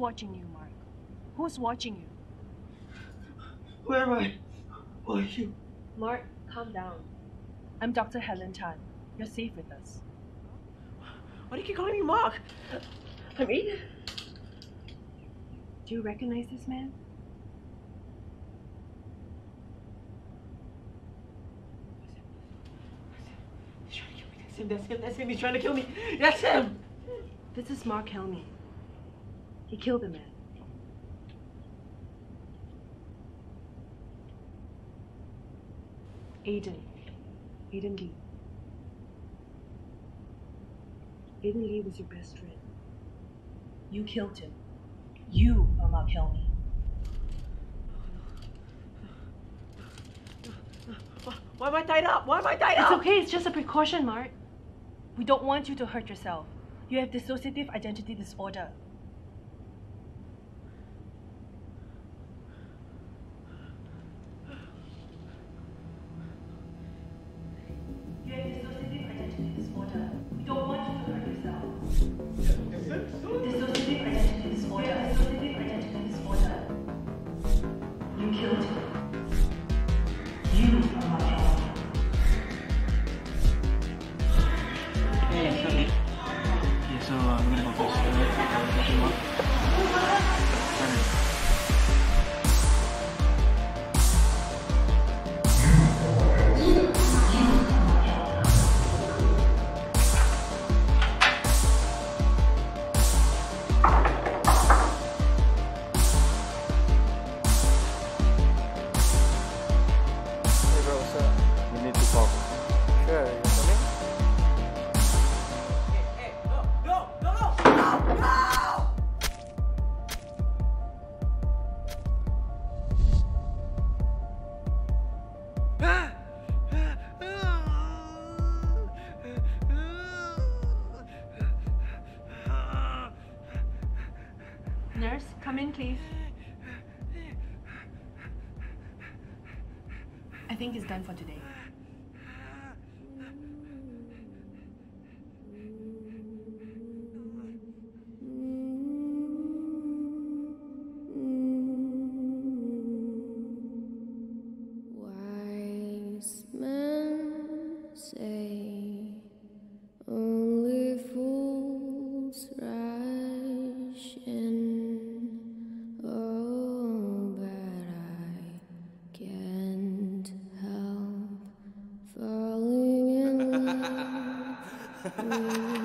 watching you, Mark? Who's watching you? Where am I? Who are you? Mark, calm down. I'm Dr. Helen Tan. You're safe with us. Why do you keep calling me Mark? I mean... Do you recognize this man? He's trying to kill me. That's him. That's him. That's him. He's trying to kill me. That's him. This is Mark Helmy. He killed a man. Aiden. Aiden Lee. Aiden Lee was your best friend. You killed him. You will not kill me. Why am I tied up? Why am I tied up? It's okay, it's just a precaution, Mark. We don't want you to hurt yourself. You have dissociative identity disorder. Killed him. Nurse, come in, please. I think it's done for today. mm-hmm.